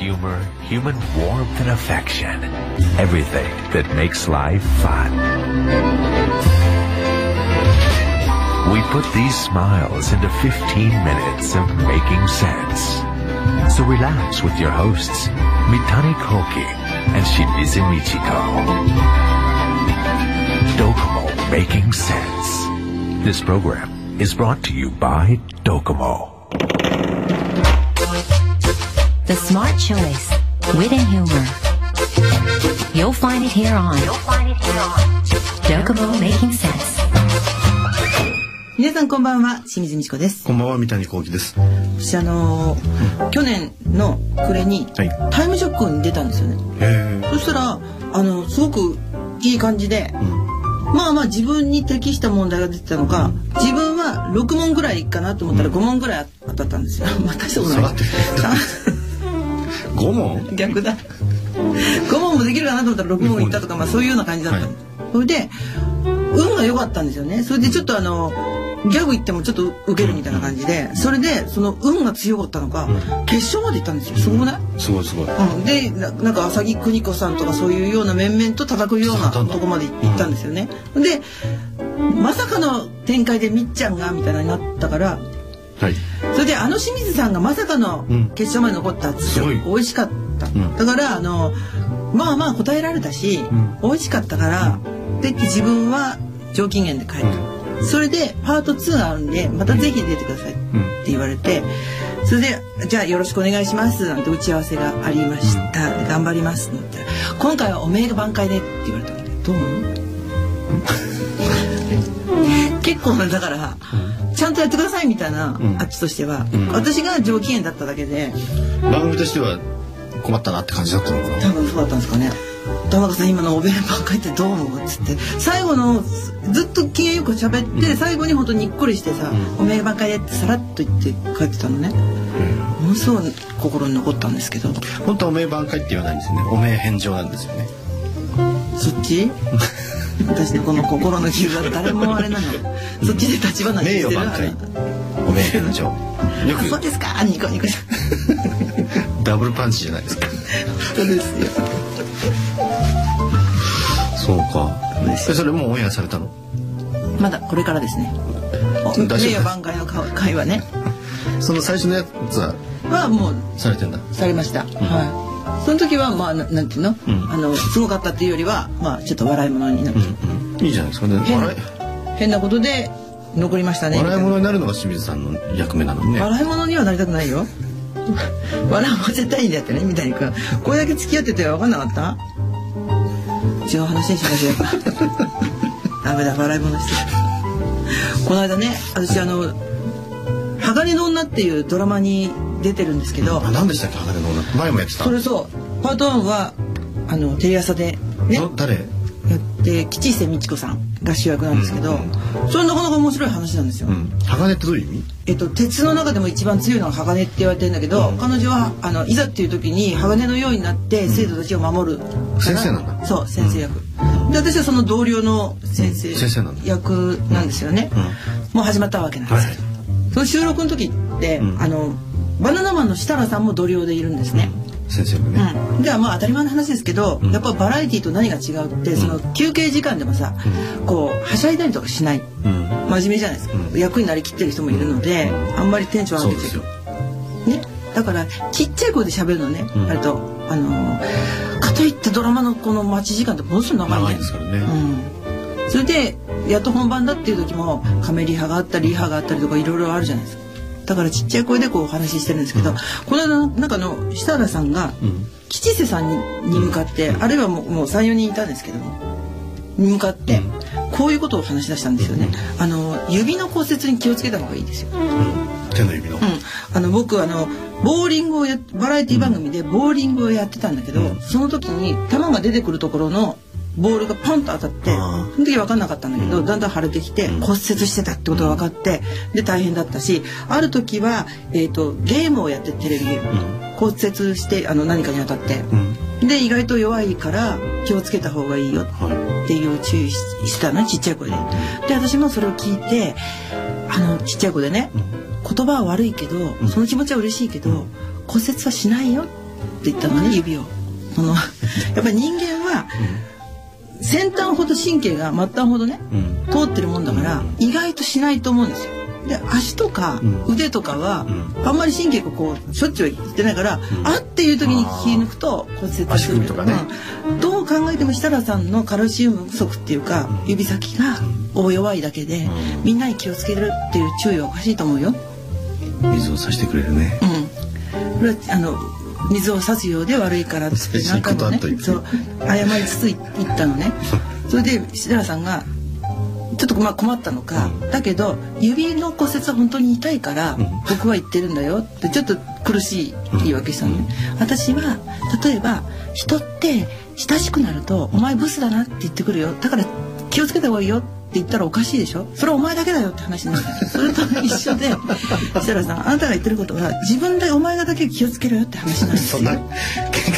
humor, human warmth and affection. Everything that makes life fun. We put these smiles into 15 minutes of making sense. So relax with your hosts, Mitani Koki and Shimizu Michiko. Dokomo Making Sense. This program is brought to you by Dokomo. The Smart Choice. Wit and humor. You'll find it here on Dokomo Making Sense. 皆さんこんばんは清水美智子ですこんばんは三谷幸喜です。私あのー去年の暮れにはいタイムショックに出たんですよねへそしたらあのすごくいい感じで、まあまあ自分に適した問題が出てたのか自分は6問ぐらいかなと思ったら5問ぐらい当たったんですよ。まあ大したことない 下がってるえ。五問？逆だ。5問もできるかなと思ったら6問いったとか、まあ、そういうような感じだったの、はい。それで運が良かったんですよね。それでちょっとあのギャグ言ってもちょっと受けるみたいな感じでそれでその運が強かったのか、決勝まで行ったんですよ。すごくない、すごいすごい。うん、でななんか浅木邦子さんとかそういうような面々と戦うようなとこまで行ったんですよね。でまさかの展開でみっちゃんがみたいなになったからはい。それであの清水さんがまさかのうん。決勝まで残ったんですよ、すごい。美味しかった、ん。だからあのまあまあ答えられたし、ん。美味しかったから、で自分は上機嫌で帰った、それでパート2があるんでまたぜひ出てくださいって言われて、それで「じゃあよろしくお願いします」なんて打ち合わせがありました「頑張ります」って言ったら「今回はおめえが挽回で」って言われたのでどう思う？結構だから、ちゃんとやってくださいみたいな、ん。あっちとしては、ん。私が上機嫌だっただけで。番組としては困ったなって感じだったのかな？多分そうだったんですかね。田中さん今のお弁ばっかりってどう思う？っつって。最後のずっと機嫌よく喋って、最後に本当ににっこりしてさ「おめえばっかりで」ってさらっと言って帰ってたのね、ものすごい心に残ったんですけど。本当はおめえ挽回って言わないんですよね。おめえ返上なんですよね。そっち？私ねこの心の傷は誰もあれなのそっちで立花に名してる誉挽回。おめえ返上。よあそうくですかニコニコダブルパンチじゃない ですか？そうですよそうか。えそれもうオンエアされたの？まだこれからですねお名誉挽回の会話ねその最初のやつは？はもうされてんだ。されました、はいその時はまあななんていうの、ん。あのすごかったっていうよりはまあちょっと笑い物になって、うん。いいじゃないですか。ね。変なことで残りましたね。笑い物になるのが清水さんの役目なのにね。笑い物にはなりたくないよ。笑わせたいんだってねみたいにこれだけ付き合ってて分かんなかった？違う話にしましょう ダメだ笑い物してこの間ね私あの「鋼の女」っていうドラマに出てるんですけど、あ、何でしたっけ？鋼の女。前もやってた。それそう。パート1はあのテレ朝でね。ど誰？やって吉瀬美智子さんが主役なんですけど、それなかなか面白い話なんですよ。うん。鋼ってどういう意味？えっと、鉄の中でも一番強いのが鋼って言われてるんだけど、彼女はあのいざっていう時に鋼のようになって生徒たちを守る。先生なんだ。そう先生役、で私はその同僚の先生,、役なんですよね、もう始まったわけなんですけど、その収録の時って、あのバナナマンの設楽さんも同僚でいるんですね、先生がね。うん、ではまあ当たり前の話ですけど、やっぱバラエティーと何が違うって、その休憩時間でもさ、こうはしゃいだりとかしない、うん。真面目じゃないですか、役になりきってる人もいるので、あんまりテンション上げてそうですよ。ね。だからちっちゃい声で喋るのね、割とあのーかといってドラマのこの待ち時間ってものすごい長いん長いですからね。うん、それでやっと本番だっていう時もカメリハがあったりリハがあったりとかいろいろあるじゃないですかだからちっちゃい声でこうお話ししてるんですけど、この間なんかの設楽さんが吉瀬さんに向かって、あるいはもうもう34人いたんですけどもに向かって、こういうことを話し出したんですよね、あの指の骨折に気をつけた方がいいですよ、手の指の。うん、あの僕あのボーリングをやバラエティ番組でボーリングをやってたんだけど、その時に球が出てくるところのボールがポンと当たってその時分かんなかったんだけど、だんだん腫れてきて骨折してたってことが分かってで大変だったしある時は、えー、とゲームをやってテレビゲーム、骨折してあの何かに当たって、で意外と弱いから気をつけた方がいいよはっていう注意ししてたのちっちゃい声で。で私もそれを聞いてあのちっちゃい子でね、言葉は悪いけど、その気持ちは嬉しいけど、骨折はしないよって言ったのね指を。この やっぱり人間は、先端ほど神経が末端ほどね、通ってるもんだから、意外としないと思うんですよ。で足とか腕とかは、あんまり神経がこうしょっちゅういってないから、あっていう時に気抜くと骨折する。とかね。うん。どう考えても設楽さんのカルシウム不足っていうか、指先が大弱いだけで、みんなに気をつけるっていう注意はおかしいと思うよ。水をさしてくれるね。うん、これはあの水を差すようで悪いからって何回もね。そう謝りつつ言ったのね。それで設楽さんがちょっとまあ困ったのか、だけど指の骨折は本当に痛いから、僕は言ってるんだよってちょっと苦しい言い訳したのね、私は例えば人って親しくなると「お前ブスだな」って言ってくるよ。だから気をつけた方がいいよって言ったらおかしいでしょ？それはお前だけだよって話になる。それと一緒で 設楽さんあなたが言ってることは自分でお前がだけ気をつけろよって話なんですよ。そんな喧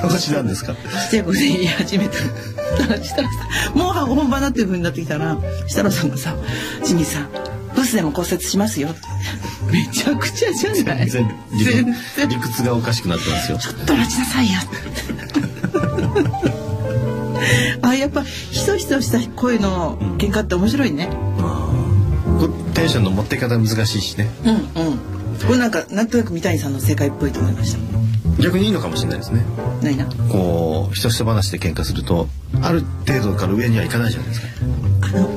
嘩腰なんですか？ちっちゃい声で言い始めた。設楽さん、もう本番だっていう風になってきたら、設楽さんがさ、ジミーさん、ブスでも骨折しますよって。めちゃくちゃじゃない？全然。理屈がおかしくなってますよ。ちょっと待ちなさいよって。あ、やっぱ、ひそひそした声の喧嘩って面白いね。テンションの持ってい方難しいしねうんうん。これなんか、なんとなく三谷さんの正解っぽいと思いました。逆にいいのかもしれないですねないな。こう人人話で喧嘩するとある程度から上にはいかないじゃないですかあの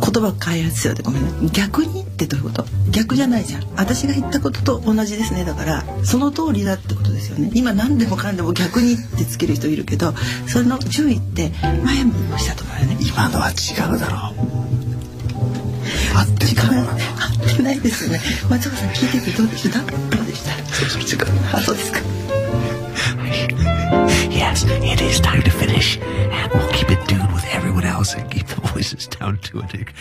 言葉変えやすいよってごめんね逆にってどういうこと。逆じゃないじゃん。私が言ったことと同じですね。だからその通りだってことですよね。今何でもかんでも逆にってつける人いるけどそれの注意って前も言いましたと思うよね。今のは違うだろう。合ってたの合ってないですよね。松岡さん聞いててどうでした？どうでした？それ違うあそうですか。Yes, it is time to finish. And we'll keep it tuned with everyone else and keep the voices down to it.